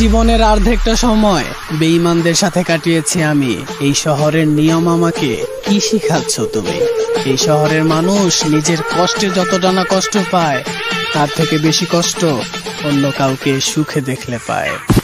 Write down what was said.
জীবনের অর্ধেকটা সময় বেঈমানদের সাথে কাটিয়েছি আমি। এই শহরের নিয়ম আমাকে কি শিখাচ্ছ তুমি? এই শহরের মানুষ নিজের কষ্টে যতটা না কষ্ট পায়, তার থেকে বেশি কষ্ট অন্য কাউকে সুখে দেখলে পায়।